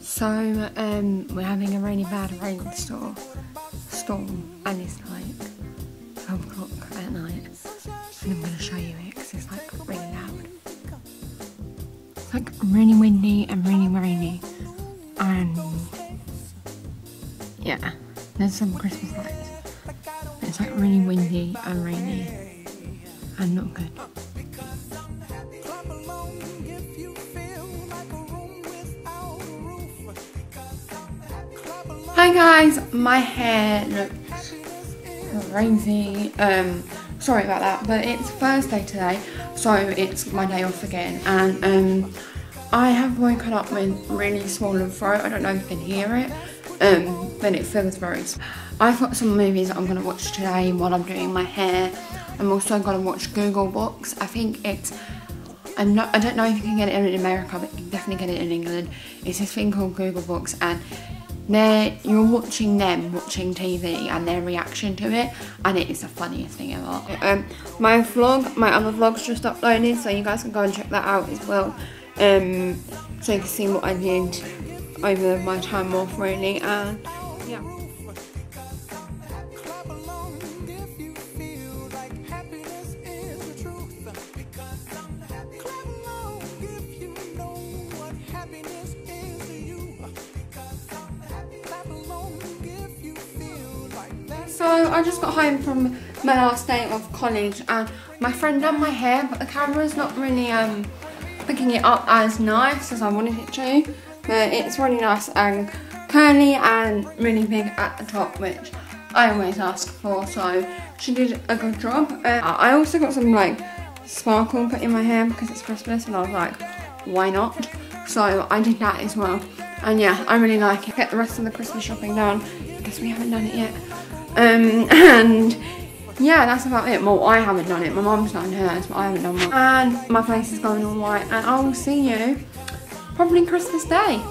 So, um, we're having a really bad rainstorm, storm, and it's like 12 o'clock at night. And I'm to show you it because it's like really loud. It's like really windy and really rainy. And yeah, there's some Christmas lights. It's like really windy and rainy and not good. Hi guys, my hair looks crazy. Um, sorry about that, but it's Thursday today, so it's my day off again, and um, I have woken up with really swollen throat. I don't know if you can hear it, um, but it feels very. I've got some movies that I'm gonna watch today while I'm doing my hair. I'm also gonna watch Gogglebox. I think it's. I'm not. I don't know if you can get it in America, but you can definitely get it in England. It's this thing called Gogglebox, and they're, you're watching them watching TV and their reaction to it and it is the funniest thing ever. Um, my vlog, my other vlog's just uploaded so you guys can go and check that out as well. Um, so you can see what I did over my time off really and yeah. So I just got home from my last day of college and my friend done my hair but the camera's not really um, picking it up as nice as I wanted it to but it's really nice and curly and really big at the top which I always ask for so she did a good job. Uh, I also got some like sparkle put in my hair because it's Christmas and I was like why not so I did that as well and yeah I really like it. Get the rest of the Christmas shopping done because we haven't done it yet. Um, and yeah, that's about it. Well, I haven't done it. My mom's done hers, but I haven't done mine. And my face is going all white. And I will see you probably Christmas Day.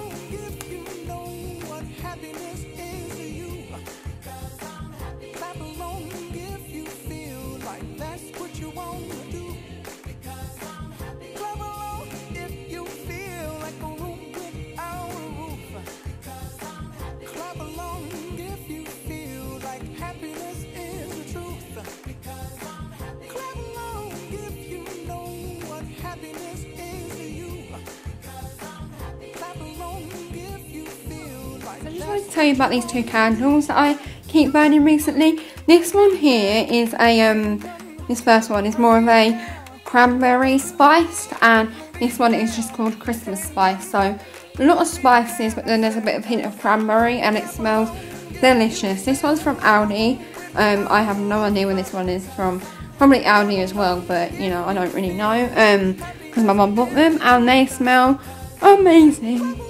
Wanted to tell you about these two candles that I keep burning recently. This one here is a, um, this first one is more of a cranberry spiced and this one is just called Christmas spice. So a lot of spices but then there's a bit of hint of cranberry and it smells delicious. This one's from Aldi. Um, I have no idea where this one is from. Probably Aldi as well but you know I don't really know because um, my mum bought them and they smell amazing.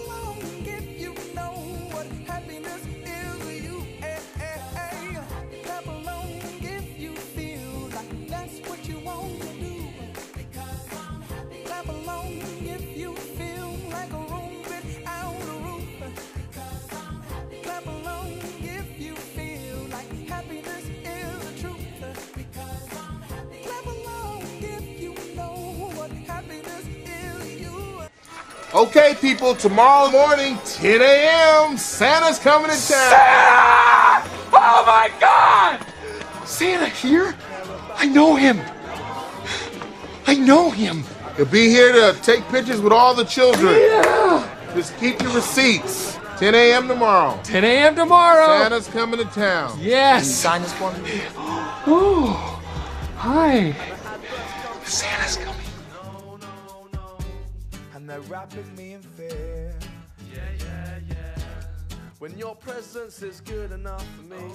Okay, people, tomorrow morning, 10 a.m., Santa's coming to town. Santa! Oh my God! Santa here? I know him. I know him. He'll be here to take pictures with all the children. Yeah. Just keep your receipts. 10 a.m. tomorrow. 10 a.m. tomorrow. Santa's coming to town. Yes. sign this for me? Oh, hi. Santa's coming. They're wrapping me in fear. Yeah, yeah, yeah. When your presence is good enough for me,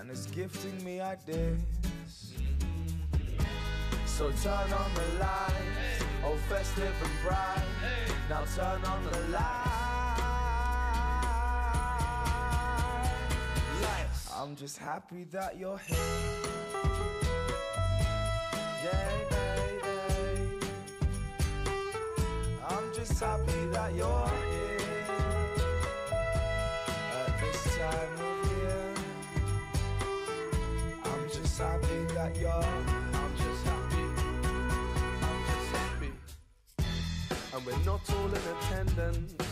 and it's gifting me ideas. So turn on the lights, oh festive and bright. Now turn on the lights. lights. I'm just happy that you're here. Yeah, just happy that you're here at this time of year. I'm just happy that you're. I'm just happy. I'm just happy. And we're not all in attendance.